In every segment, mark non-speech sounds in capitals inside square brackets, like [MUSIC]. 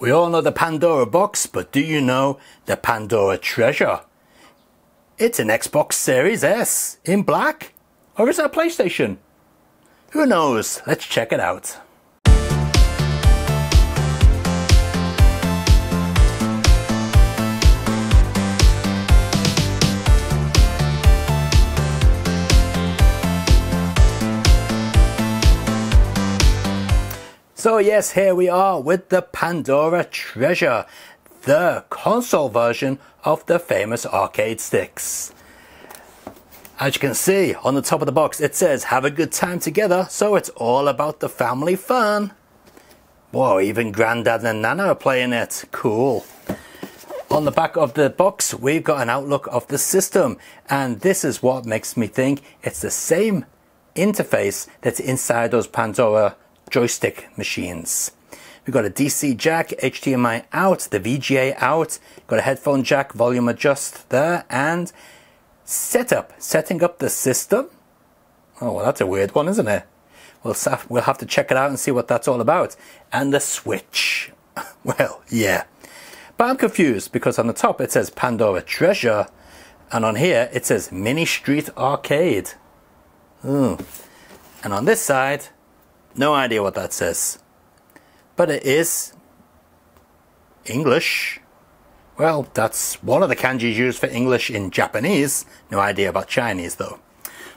We all know the Pandora box, but do you know the Pandora treasure? It's an Xbox Series S in black. Or is it a PlayStation? Who knows? Let's check it out. So yes, here we are with the Pandora Treasure, the console version of the famous arcade sticks. As you can see on the top of the box it says have a good time together so it's all about the family fun. Whoa, even Granddad and Nana are playing it. Cool. On the back of the box we've got an outlook of the system and this is what makes me think it's the same interface that's inside those Pandora joystick machines. We've got a DC jack, HDMI out, the VGA out, got a headphone jack, volume adjust there, and setup, setting up the system. Oh, well, that's a weird one, isn't it? We'll, we'll have to check it out and see what that's all about. And the switch. [LAUGHS] well, yeah. But I'm confused because on the top it says Pandora Treasure, and on here it says Mini Street Arcade. Ooh. And on this side, no idea what that says. But it is English. Well, that's one of the kanjis used for English in Japanese. No idea about Chinese though.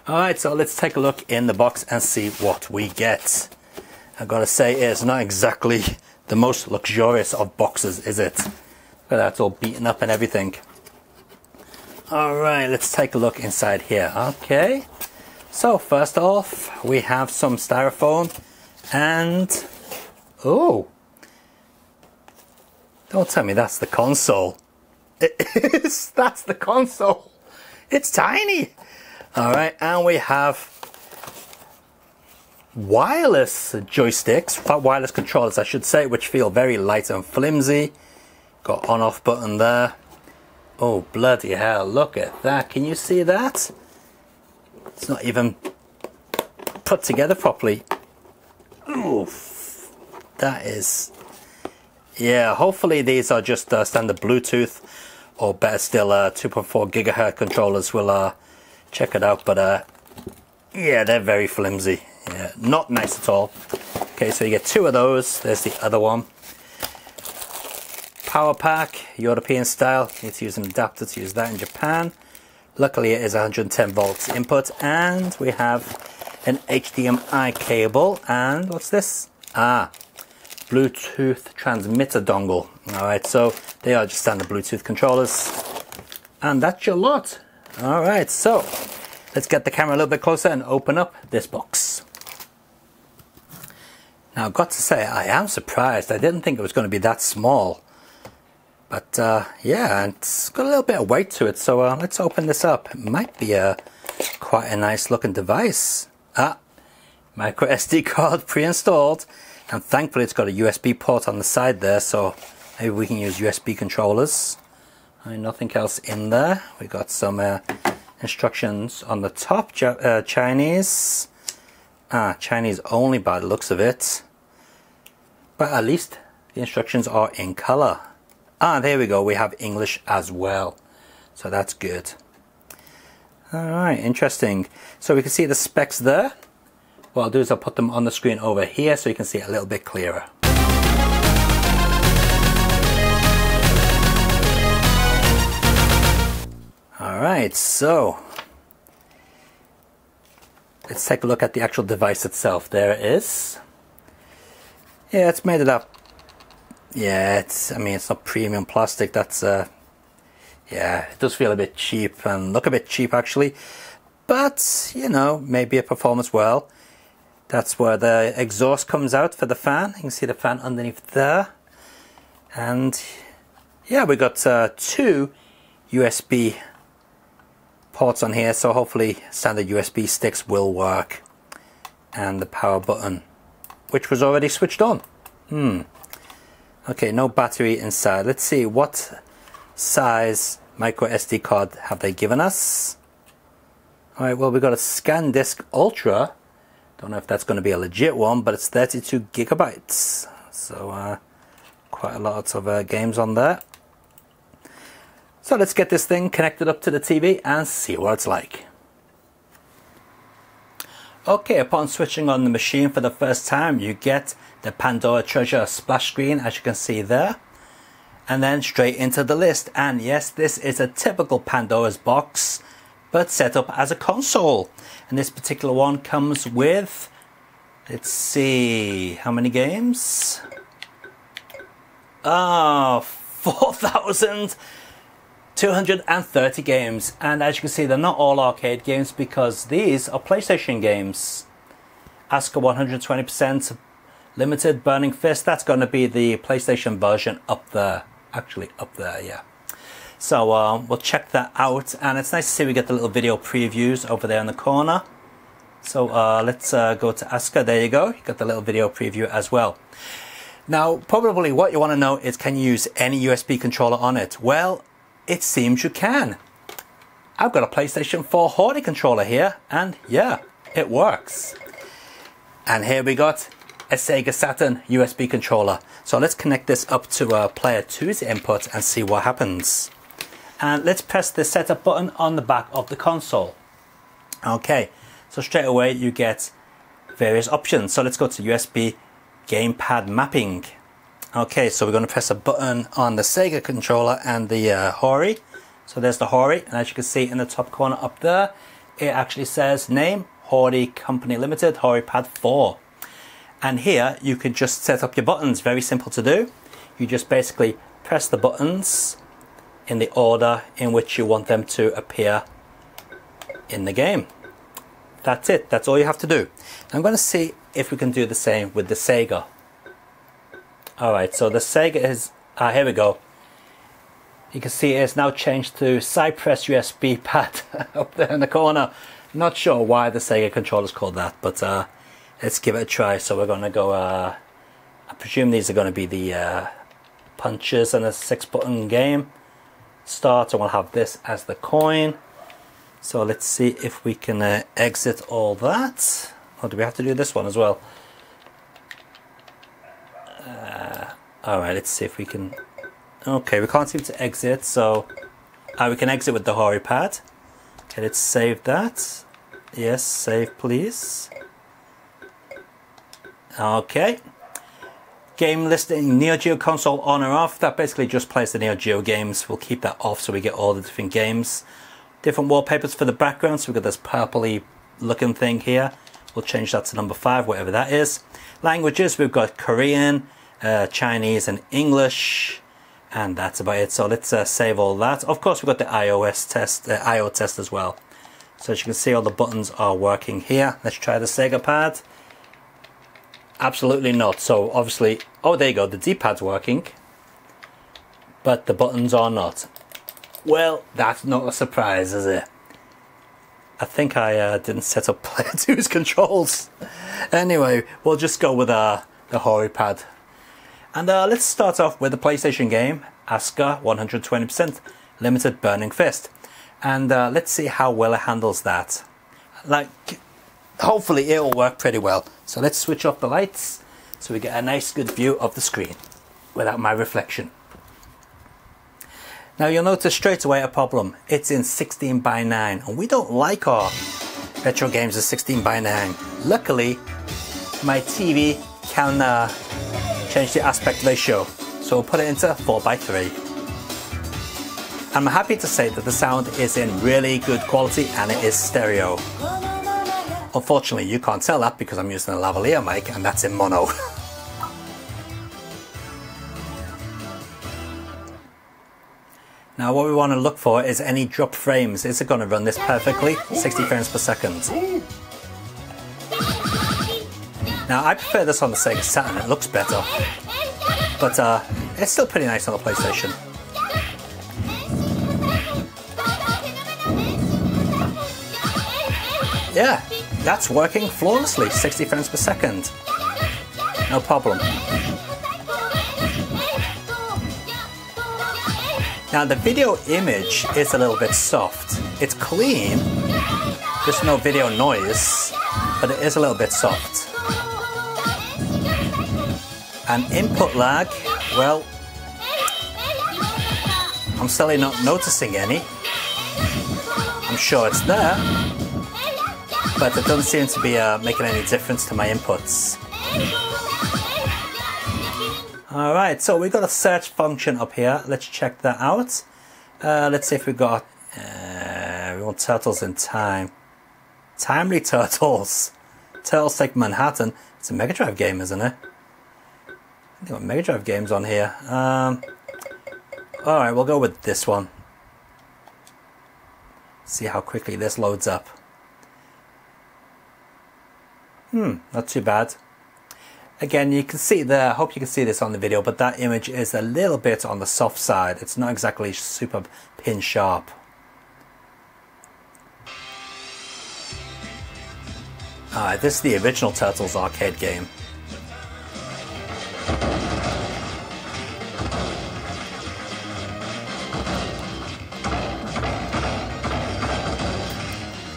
Alright, so let's take a look in the box and see what we get. I've got to say, it's not exactly the most luxurious of boxes, is it? But that's all beaten up and everything. Alright, let's take a look inside here. Okay. So first off, we have some styrofoam and oh, don't tell me that's the console. [LAUGHS] It is. That's the console. It's tiny. All right, and we have wireless joysticks, wireless controllers, I should say, which feel very light and flimsy. Got on-off button there. Oh, bloody hell, look at that. Can you see that? It's not even put together properly. Oof. That is... Yeah, hopefully these are just uh, standard Bluetooth or better still uh, 2.4 gigahertz controllers We'll uh, check it out but uh, yeah they're very flimsy. Yeah not nice at all. Okay so you get two of those. There's the other one. Power pack European style. You need to use an adapter to use that in Japan Luckily it is 110 volts input and we have an HDMI cable and what's this? Ah, Bluetooth transmitter dongle. Alright, so they are just standard Bluetooth controllers. And that's your lot. Alright, so let's get the camera a little bit closer and open up this box. Now I've got to say, I am surprised. I didn't think it was going to be that small. But uh, yeah, it's got a little bit of weight to it, so uh, let's open this up. It might be a quite a nice looking device. Ah, micro [LAUGHS] SD card pre-installed, and thankfully it's got a USB port on the side there, so maybe we can use USB controllers. Right, nothing else in there. We got some uh, instructions on the top, uh, Chinese. Ah, Chinese only by the looks of it. But at least the instructions are in color. Ah, there we go. We have English as well. So that's good. All right, interesting. So we can see the specs there. What I'll do is I'll put them on the screen over here so you can see it a little bit clearer. All right, so let's take a look at the actual device itself. There it is. Yeah, it's made it up yeah, it's, I mean, it's not premium plastic. That's, uh, yeah, it does feel a bit cheap and look a bit cheap actually. But, you know, maybe a performance well. That's where the exhaust comes out for the fan. You can see the fan underneath there. And yeah, we got uh, two USB ports on here. So hopefully standard USB sticks will work. And the power button, which was already switched on. Hmm. Okay, no battery inside. Let's see what size micro SD card have they given us. All right, well, we've got a SanDisk Ultra. Don't know if that's going to be a legit one, but it's 32 gigabytes. So, uh, quite a lot of uh, games on there. So let's get this thing connected up to the TV and see what it's like. Okay, upon switching on the machine for the first time, you get the Pandora Treasure splash screen, as you can see there. And then straight into the list. And yes, this is a typical Pandora's box, but set up as a console. And this particular one comes with, let's see, how many games? Ah, [LAUGHS] oh, 4,230 games. And as you can see, they're not all arcade games because these are PlayStation games. Asuka 120% limited Burning Fist. That's going to be the PlayStation version up there. Actually, up there, yeah. So uh, we'll check that out. And it's nice to see we get the little video previews over there in the corner. So uh, let's uh, go to Asuka. There you go. You got the little video preview as well. Now, probably what you want to know is can you use any USB controller on it? Well, it seems you can. I've got a PlayStation 4 Hori controller here, and yeah, it works. And here we got a Sega Saturn USB controller. So let's connect this up to uh, player 2's input and see what happens. And let's press the setup button on the back of the console. Okay, so straight away you get various options. So let's go to USB gamepad mapping. Okay, so we're going to press a button on the Sega controller and the uh, Hori. So there's the Hori, and as you can see in the top corner up there, it actually says name Hori Company Limited, Hori Pad 4. And here you can just set up your buttons, very simple to do. You just basically press the buttons in the order in which you want them to appear in the game. That's it, that's all you have to do. I'm going to see if we can do the same with the Sega. Alright, so the Sega is, ah, here we go. You can see it's now changed to Cypress USB pad [LAUGHS] up there in the corner. Not sure why the Sega controller is called that, but uh, let's give it a try. So we're going to go, uh, I presume these are going to be the uh, punches and a six button game. Start, and we'll have this as the coin. So let's see if we can uh, exit all that. Or do we have to do this one as well? Uh, Alright, let's see if we can... Okay, we can't seem to exit, so... Uh, we can exit with the Hori pad. Okay, let's save that. Yes, save please. Okay. Game listing Neo Geo console on or off. That basically just plays the Neo Geo games. We'll keep that off so we get all the different games. Different wallpapers for the background. So we've got this purpley looking thing here. We'll change that to number five, whatever that is. Languages, we've got Korean, uh, Chinese and English. And that's about it. So let's uh, save all that. Of course, we've got the iOS test, uh, IO test as well. So as you can see, all the buttons are working here. Let's try the Sega pad. Absolutely not. So obviously, oh, there you go. The D-pad's working, but the buttons are not. Well, that's not a surprise, is it? I think I uh, didn't set up [LAUGHS] Player 2's controls. anyway, we'll just go with uh, the Hori pad. And uh, let's start off with the PlayStation game, Asuka 120% Limited Burning Fist. And uh, let's see how well it handles that. Like, hopefully it'll work pretty well. So let's switch off the lights so we get a nice good view of the screen without my reflection. Now you'll notice straight away a problem. It's in 16 by 9 and we don't like our retro games in 16 by 9. Luckily, my TV can uh, change the aspect ratio. So we'll put it into 4 by 3 I'm happy to say that the sound is in really good quality and it is stereo. Unfortunately, you can't tell that because I'm using a lavalier mic and that's in mono. [LAUGHS] Now what we want to look for is any drop frames. Is it going to run this perfectly? 60 frames per second. Now I prefer this on the Sega Saturn, it looks better. But uh, it's still pretty nice on the PlayStation. Yeah, that's working flawlessly, 60 frames per second. No problem. Now the video image is a little bit soft. It's clean, there's no video noise, but it is a little bit soft. And input lag, well, I'm still not noticing any. I'm sure it's there, but it doesn't seem to be uh, making any difference to my inputs. Alright, so we've got a search function up here. Let's check that out. Uh, let's see if we got... Uh, we want turtles in time. Timely [LAUGHS] Turtles. Turtles Take Manhattan. It's a Mega Drive game, isn't it? Think got Mega Drive games on here. Um, Alright, we'll go with this one. See how quickly this loads up. Hmm, not too bad. Again, you can see there, I hope you can see this on the video, but that image is a little bit on the soft side. It's not exactly super pin sharp. Alright, this is the original Turtles arcade game.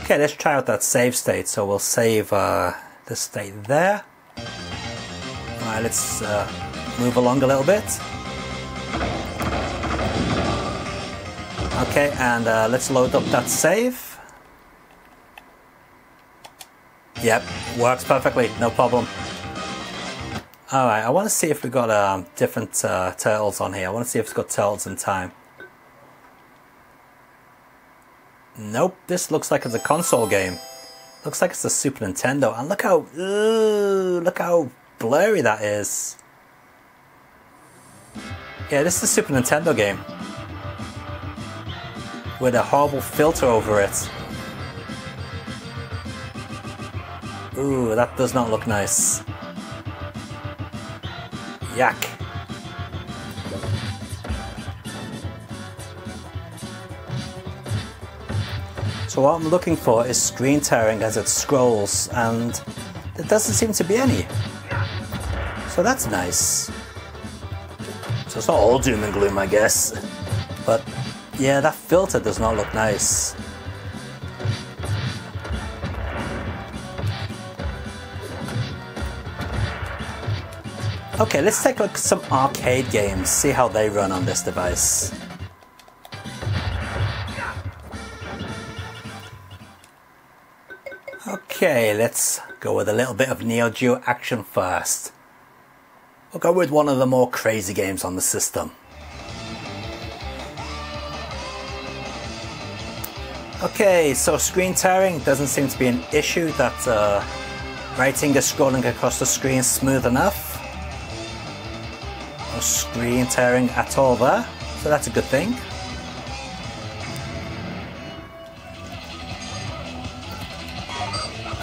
Okay, let's try out that save state. So we'll save uh, the state there. Alright, let's uh, move along a little bit. Okay, and uh, let's load up that save. Yep, works perfectly, no problem. Alright, I want to see if we got um, different uh, turtles on here. I want to see if it's got turtles in time. Nope, this looks like it's a console game. Looks like it's a Super Nintendo. And look how, ooh, look how blurry that is. Yeah, this is a Super Nintendo game. With a horrible filter over it. Ooh, that does not look nice. Yak. So what I'm looking for is screen tearing as it scrolls and there doesn't seem to be any. So that's nice. So it's not all doom and gloom I guess. But yeah, that filter does not look nice. Okay, let's take a look at some arcade games, see how they run on this device. Okay, let's go with a little bit of Neo Geo action first. We'll go with one of the more crazy games on the system. Okay, so screen tearing doesn't seem to be an issue that uh, writing is scrolling across the screen smooth enough. No screen tearing at all there, so that's a good thing.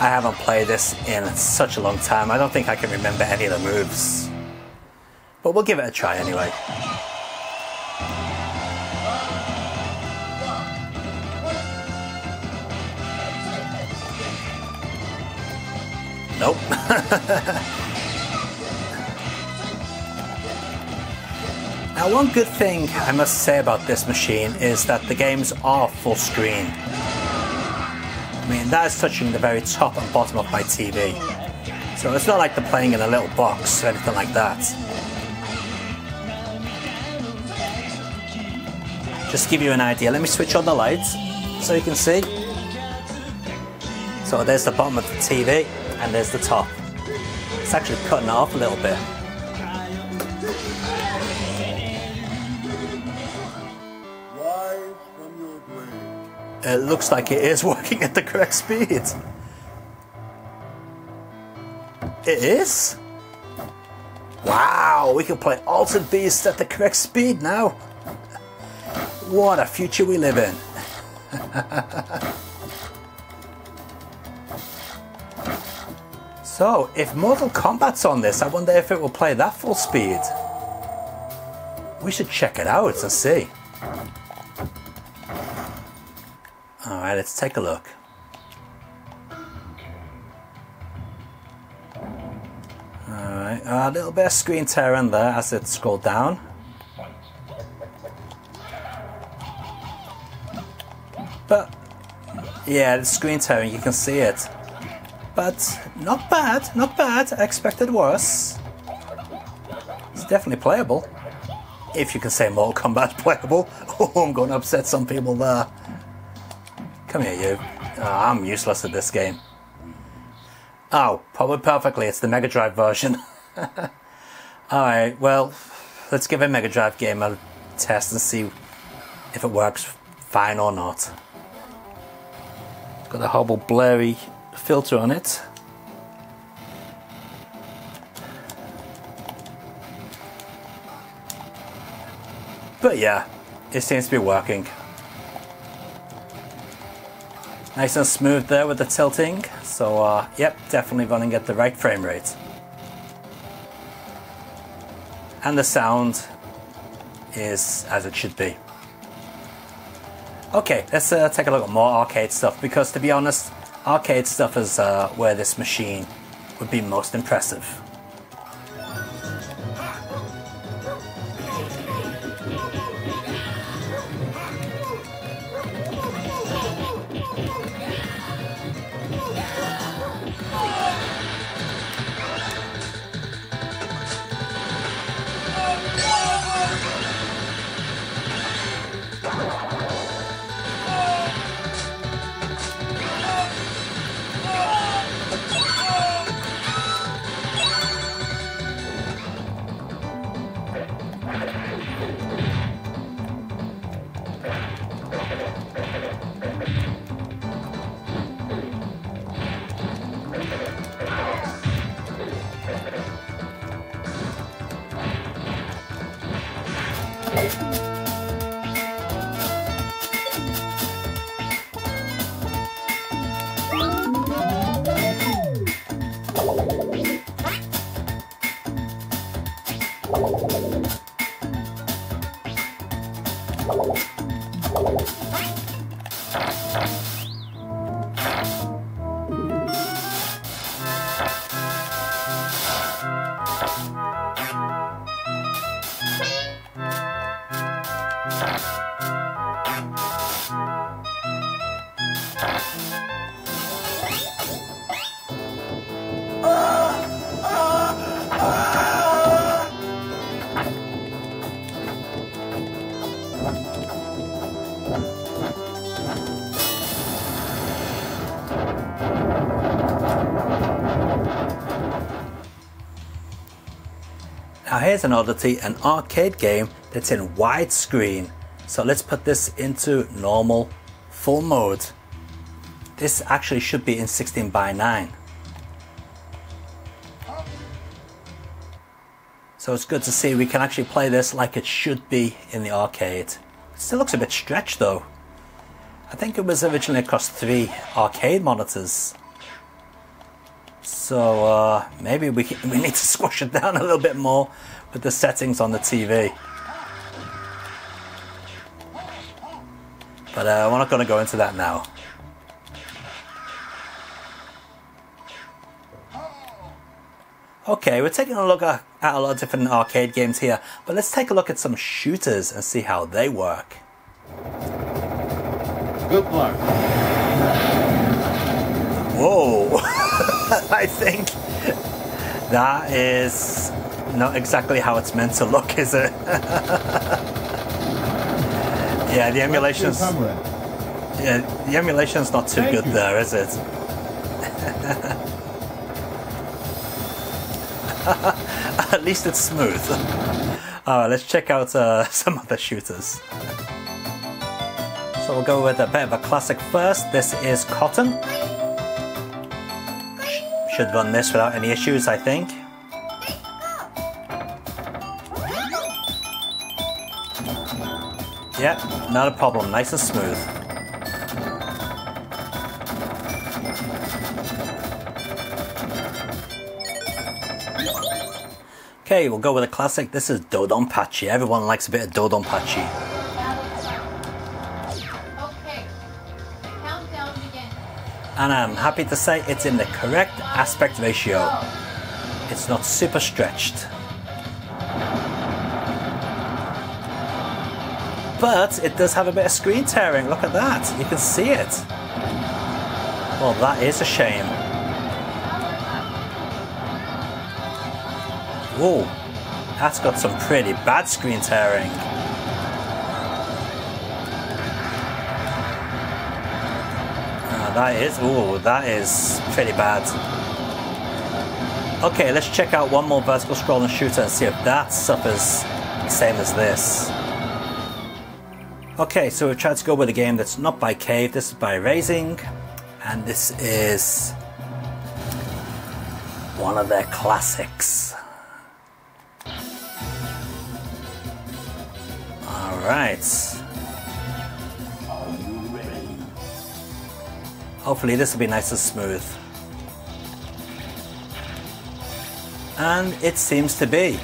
I haven't played this in such a long time. I don't think I can remember any of the moves. But we'll give it a try anyway. Nope. [LAUGHS] now one good thing I must say about this machine is that the games are full screen. Mean, that is touching the very top and bottom of my TV. So it's not like they're playing in a little box or anything like that. Just give you an idea. Let me switch on the lights so you can see. So there's the bottom of the TV and there's the top. It's actually cutting it off a little bit. It looks like it is [LAUGHS] working at the correct speed. It is? Wow, we can play Altered Beast at the correct speed now. What a future we live in. [LAUGHS] so, if Mortal Kombat's on this, I wonder if it will play that full speed. We should check it out and see. Alright, let's take a look. Alright, a little bit of screen tear in there as it scrolled down. But, yeah, the screen tearing, you can see it. But, not bad, not bad. I expected worse. It's definitely playable. if you can say Mortal Kombat [LAUGHS] playable. [LAUGHS] Oh, I'm going to upset some people there. Come here, you. Oh, I'm useless at this game. Oh, probably perfectly. It's the Mega Drive version. [LAUGHS] Alright, well, let's give a Mega Drive game a test and see if it works fine or not. It's got a horrible blurry filter on it. But yeah, it seems to be working. Nice and smooth there with the tilting. So uh, yep, definitely running at the right frame rate. And the sound is as it should be. Okay, let's uh, take a look at more arcade stuff because to be honest, arcade stuff is uh, where this machine would be most impressive. Now here's an oddity, an arcade game that's in widescreen. So let's put this into normal full mode. This actually should be in 16 by 9. So it's good to see we can actually play this like it should be in the arcade. Still looks a bit stretched though. I think it was originally across three arcade monitors. So uh, maybe we, we need to [LAUGHS] squash it down a little bit more with the settings on the TV. But uh, we're not going to go into that now. Okay, we're taking a look at, at a lot of different arcade games here, but let's take a look at some shooters and see how they work. Good luck. Whoa! [LAUGHS] I think that is not exactly how it's meant to look, is it? [LAUGHS] yeah, the emulation's yeah, the emulation's not too Thank good you. there, is it? [LAUGHS] At least it's smooth. Alright, let's check out uh, [LAUGHS] some other shooters. So we'll go with a bit of a classic first. This is Cotton. Should run this without any issues, I think. Yep, not a problem. Nice and smooth. Okay, we'll go with a classic. This is Dodonpachi. Everyone likes a bit of Dodonpachi. Okay. The countdown begins. And I'm happy to say it's in the correct aspect ratio. It's not super stretched. But it does have a bit of screen tearing. Look at that. You can see it. Well, that is a shame. Whoa. That's got some pretty bad screen tearing. Uh, that is, ooh, that is pretty bad. Okay, let's check out one more vertical scrolling shooter and see if that suffers the same as this. Okay, so we've tried to go with a game that's not by Cave, this is by Raizing, and this is one of their classics. Alright. Hopefully this will be nice and smooth. And it seems to be.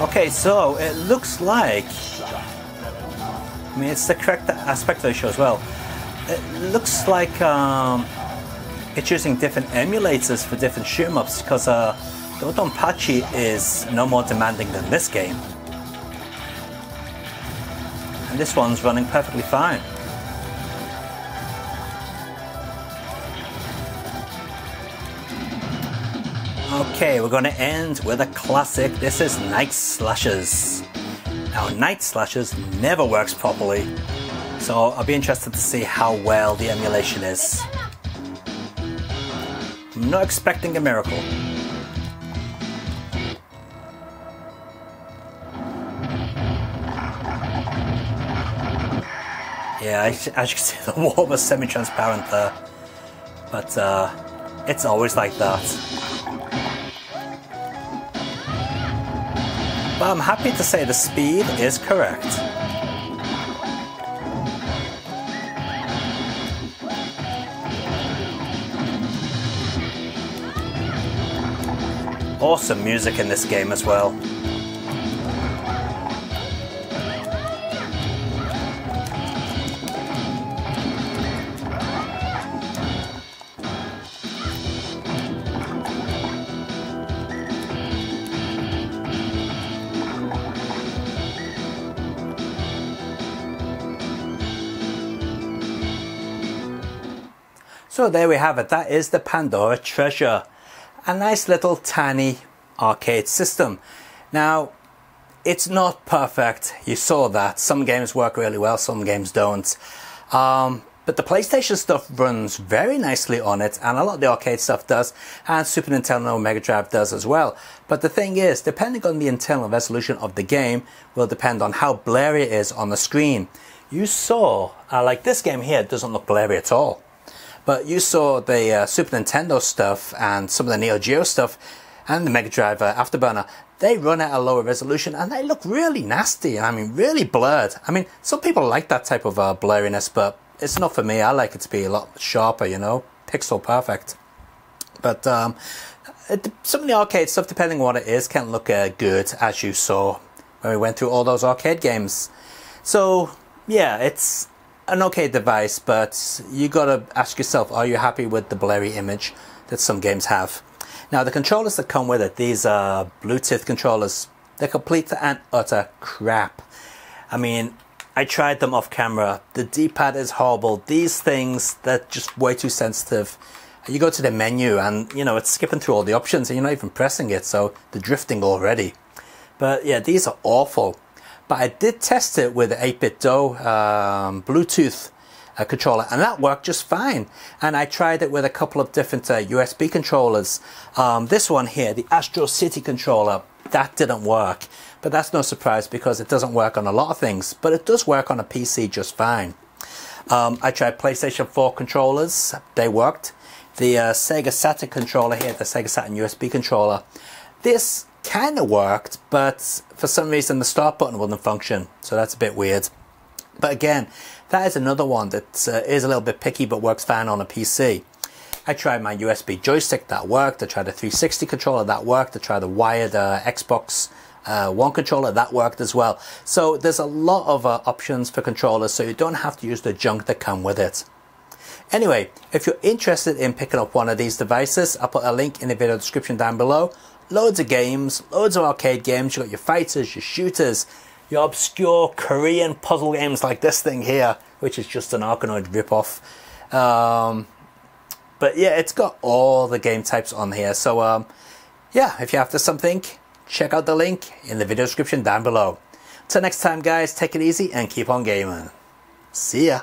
Okay, so it looks like, I mean, it's the correct aspect ratio as well. It looks like um, it's using different emulators for different shoot 'em ups because uh, Dodonpachi is no more demanding than this game. And this one's running perfectly fine. Okay, we're going to end with a classic. This is Night Slashers. Now, Night Slashers never works properly, so I'll be interested to see how well the emulation is. I'm not expecting a miracle. Yeah, as you can see, the wall was semi-transparent there, but uh, it's always like that. But I'm happy to say the speed is correct. Awesome music in this game as well. So there we have it. That is the Pandora Treasure. A nice little tiny arcade system. Now, it's not perfect. You saw that. Some games work really well, some games don't. Um, but the PlayStation stuff runs very nicely on it, and a lot of the arcade stuff does, and Super Nintendo Mega Drive does as well. But the thing is, depending on the internal resolution of the game, will depend on how blurry it is on the screen. You saw, uh, like this game here, doesn't look blurry at all. But you saw the uh, Super Nintendo stuff and some of the Neo Geo stuff and the Mega Drive uh, Afterburner. They run at a lower resolution and they look really nasty. I mean, really blurred. I mean, some people like that type of uh, blurriness, but it's not for me. I like it to be a lot sharper, you know, pixel perfect. But um, it, some of the arcade stuff, depending on what it is, can look uh, good, as you saw when we went through all those arcade games. So, yeah, it's an okay device, but you gotta ask yourself, are you happy with the blurry image that some games have? Now, the controllers that come with it, these are Bluetooth controllers, they're complete and utter crap. I mean, I tried them off camera. The D-pad is horrible. These things, they're just way too sensitive. You go to the menu and, you know, it's skipping through all the options and you're not even pressing it, so they're drifting already. But yeah, these are awful. But I did test it with 8BitDo um, Bluetooth uh, controller, and that worked just fine. And I tried it with a couple of different uh, USB controllers. Um, this one here, the Astro City controller, that didn't work. But that's no surprise because it doesn't work on a lot of things, but it does work on a PC just fine. Um, I tried PlayStation 4 controllers, they worked. The uh, Sega Saturn controller here, the Sega Saturn USB controller, this kind of worked, but for some reason the start button wouldn't function. So that's a bit weird. But again, that is another one that uh, is a little bit picky but works fine on a PC. I tried my USB joystick, that worked. I tried a 360 controller, that worked. I tried a wired uh, Xbox uh, One controller, that worked as well. So there's a lot of uh, options for controllers, so you don't have to use the junk that come with it. Anyway, if you're interested in picking up one of these devices, I'll put a link in the video description down below loads of games, loads of arcade games. You've got your fighters, your shooters, your obscure Korean puzzle games like this thing here, which is just an Arkanoid ripoff. Um, but yeah, it's got all the game types on here. So um, yeah, if you're after something, check out the link in the video description down below. Till next time guys, take it easy and keep on gaming. See ya.